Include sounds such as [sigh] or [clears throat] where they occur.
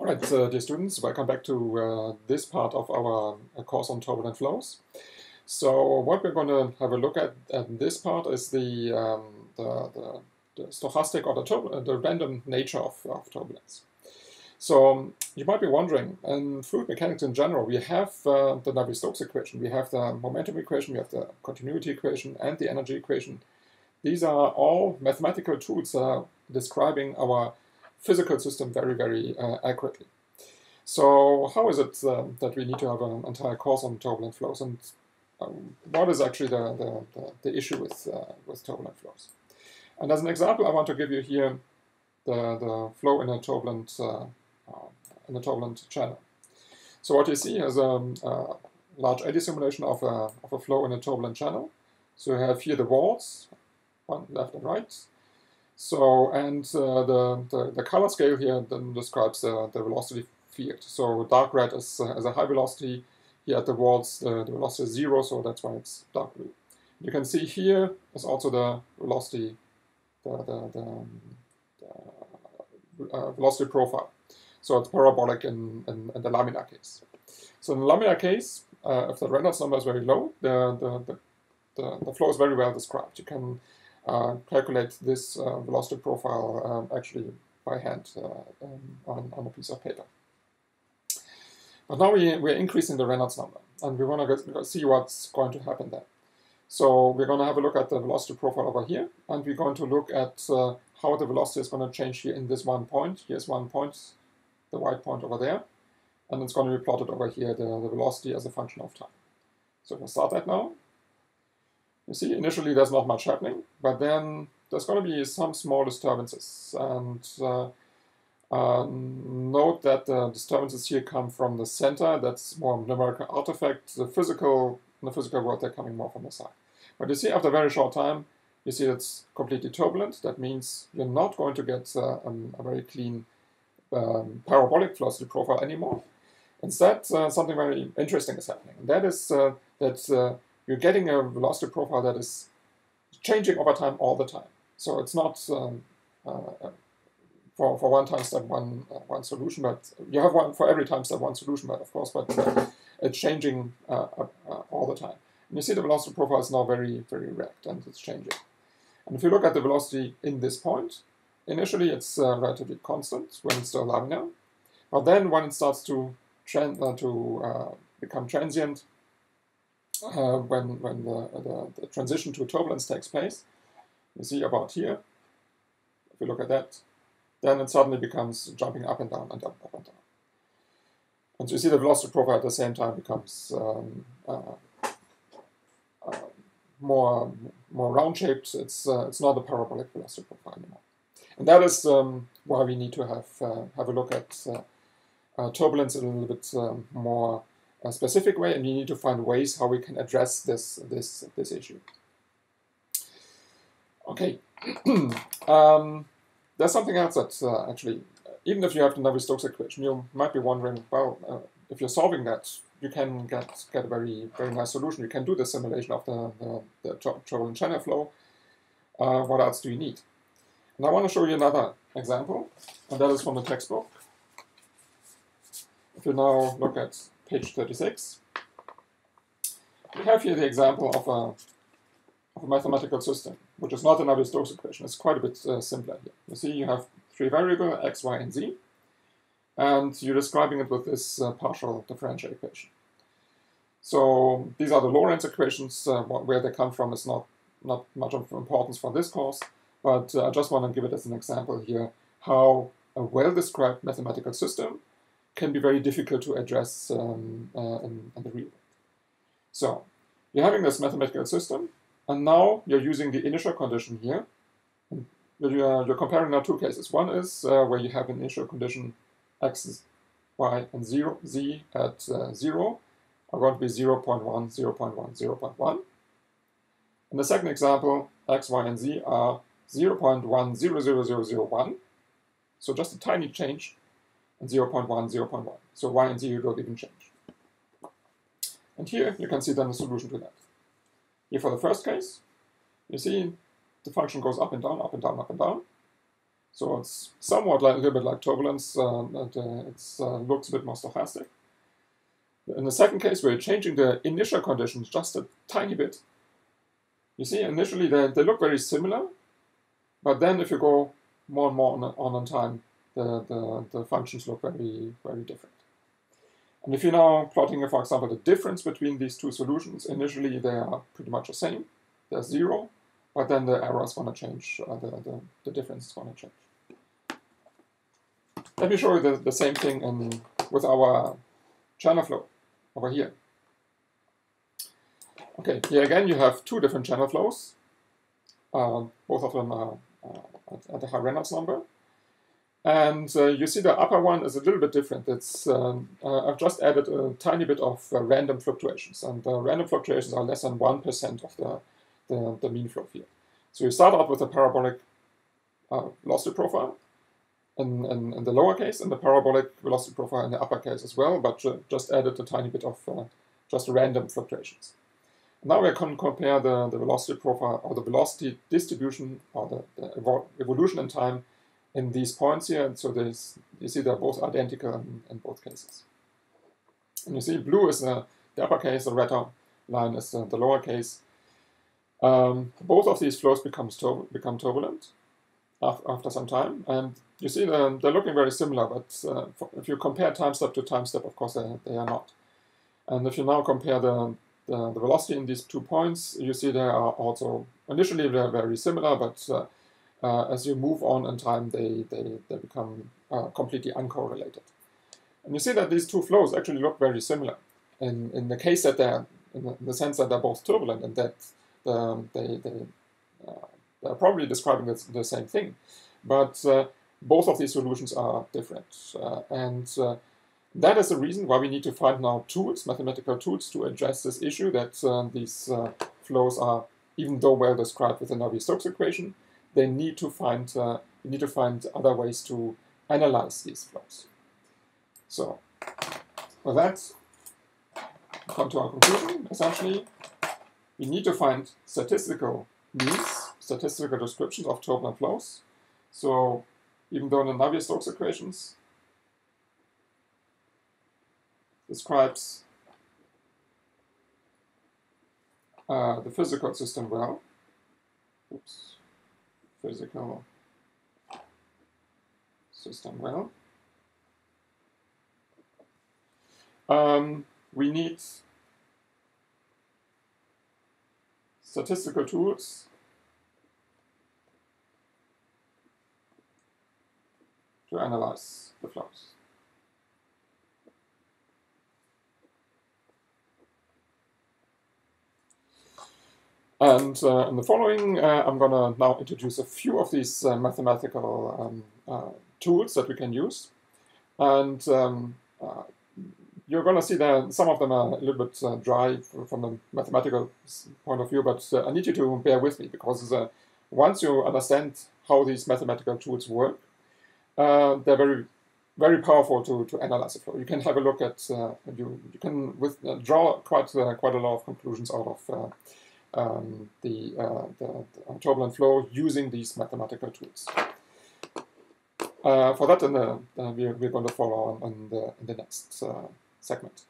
All right, uh, dear students, welcome back to uh, this part of our uh, course on turbulent flows. So what we're going to have a look at at this part is the, um, the, the, the, stochastic or the, the random nature of, of turbulence. So um, you might be wondering, in fluid mechanics in general, we have uh, the Navier-Stokes equation, we have the momentum equation, we have the continuity equation, and the energy equation. These are all mathematical tools uh, describing our physical system very, very uh, accurately. So how is it uh, that we need to have an entire course on turbulent flows, and um, what is actually the, the, the, the issue with, uh, with turbulent flows? And as an example, I want to give you here the, the flow in a turbulent uh, uh, in a turbulent channel. So what you see is a, a large eddy simulation of a, of a flow in a turbulent channel. So you have here the walls, one left and right, so, and uh, the, the, the, color scale here then describes the, the velocity field. So dark red is, uh, is a high velocity. Here at the walls, the, the velocity is zero, so that's why it's dark blue. You can see here is also the velocity, the, the, the, the uh, velocity profile. So it's parabolic in, in, in, the laminar case. So in the laminar case, uh, if the Reynolds number is very low, the, the, the, the, flow is very well described. You can uh, calculate this uh, velocity profile um, actually by hand uh, um, on, on a piece of paper. But now we, we're increasing the Reynolds number, and we want to see what's going to happen there. So we're going to have a look at the velocity profile over here, and we're going to look at uh, how the velocity is going to change here in this one point. Here's one point, the white point over there, and it's going to be plotted over here, the, the velocity as a function of time. So we'll start that now. You see, initially there's not much happening, but then there's going to be some small disturbances. And uh, uh, note that the disturbances here come from the center. That's more numerical artifact. The physical, in the physical world, they're coming more from the side. But you see, after a very short time, you see it's completely turbulent. That means you're not going to get uh, um, a very clean um, parabolic velocity profile anymore. Instead, uh, something very interesting is happening. And that is uh, that uh, you're getting a velocity profile that is changing over time all the time. So it's not um, uh, uh, for, for one time step one uh, one solution, but you have one for every time step one solution, but of course, but uh, it's changing uh, uh, all the time. And you see the velocity profile is now very very wrecked and it's changing. And if you look at the velocity in this point, initially it's relatively constant when it's still laminar, but then when it starts to to become transient, uh, when, when the, the, the, transition to turbulence takes place. You see about here, if you look at that, then it suddenly becomes jumping up and down and up, up and down. And so you see the velocity profile at the same time becomes um, uh, uh, more more round-shaped. It's uh, it's not a parabolic velocity profile anymore, and that is um, why we need to have uh, have a look at uh, turbulence a little bit um, more a specific way, and you need to find ways how we can address this this this issue. Okay, [clears throat] um, there's something else that uh, actually, even if you have the Navier-Stokes equation, you might be wondering, well, uh, if you're solving that, you can get get a very very nice solution. You can do the simulation of the the, the turbulent channel flow. Uh, what else do you need? And I want to show you another example, and that is from the textbook. If you now look at page 36. We have here the example of a, of a mathematical system, which is not an Navier-Stokes equation. It's quite a bit uh, simpler here. You see you have three variables, x, y, and z, and you're describing it with this uh, partial differential equation. So these are the Lorenz equations. Uh, where they come from is not, not much of importance for this course, but uh, I just want to give it as an example here how a well-described mathematical system can be very difficult to address um, uh, in, in, the real world. So you're having this mathematical system, and now you're using the initial condition here. You're, you're comparing now two cases. One is uh, where you have an initial condition x, y, and 0, z at uh, 0 are going to be 0 0.1, 0 0.1, 0 0.1. In the second example, x, y, and z are 0 0.1, So just a tiny change and 0.1, 0.1. So y and z don't even change. And here you can see then the solution to that. Here for the first case, you see the function goes up and down, up and down, up and down. So it's somewhat like a little bit like turbulence, uh, and it uh, looks a bit more stochastic. In the second case, we're changing the initial conditions just a tiny bit. You see, initially they, they look very similar, but then if you go more and more on, on in time, the, the, the functions look very, very different. And if you're now plotting, for example, the difference between these two solutions, initially they are pretty much the same. They're zero, but then the error is going to change, uh, the, the, the difference is going to change. Let me show you the, the same thing in, with our channel flow over here. Okay, here again you have two different channel flows. Uh, both of them are uh, at, at, a high Reynolds number. And uh, you see the upper one is a little bit different. It's um, uh, I've just added a tiny bit of uh, random fluctuations, and the random fluctuations are less than 1% of the, the, the, mean flow field. So you start out with a parabolic uh, velocity profile, in, in, in, the lower case, and the parabolic velocity profile in the upper case as well, but ju just added a tiny bit of uh, just random fluctuations. Now we can compare the, the velocity profile or the velocity distribution or the, the evo evolution in time in these points here. And so there's, you see they're both identical in, in both cases. And you see blue is the, the upper case, the red line is the, the lower case. Um, both of these flows becomes become turbulent after some time. And you see they're, they're looking very similar, but uh, if you compare time step to time step, of course, they, they are not. And if you now compare the, the, the, velocity in these two points, you see they are also, initially they're very similar, but uh, uh, as you move on in time, they, they, they become uh, completely uncorrelated. And you see that these two flows actually look very similar in, in the case that they're, in the, in the sense that they're both turbulent and that um, they, they uh, they're probably describing the, the same thing, but uh, both of these solutions are different. Uh, and uh, that is the reason why we need to find now tools, mathematical tools, to address this issue that uh, these flows are, even though well described with the Navier-Stokes equation, they need to find uh, we need to find other ways to analyze these flows. So, with that, come to our conclusion. Essentially, we need to find statistical means statistical descriptions of turbulent flows. So even though the Navier-Stokes equations describes uh, the physical system well, oops, physical system well, um, we need statistical tools to analyze the flows. And uh, in the following, uh, I'm going to now introduce a few of these uh, mathematical um, uh, tools that we can use. And um, uh, you're going to see that some of them are a little bit uh, dry from the mathematical point of view, but I need you to bear with me because once you understand how these mathematical tools work, they're very very powerful to, to analyze the flow. You can have a look at you you can with draw quite quite a lot of conclusions out of um, the, uh, the, the, turbulent flow using these mathematical tools. for that, in the, we're, we're going to follow on in the in the next segment.